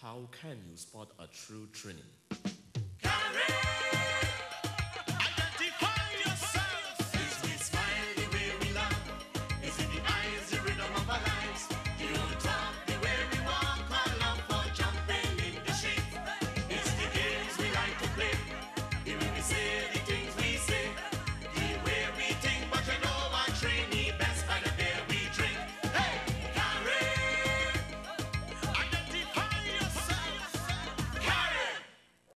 how can you spot a true Trini?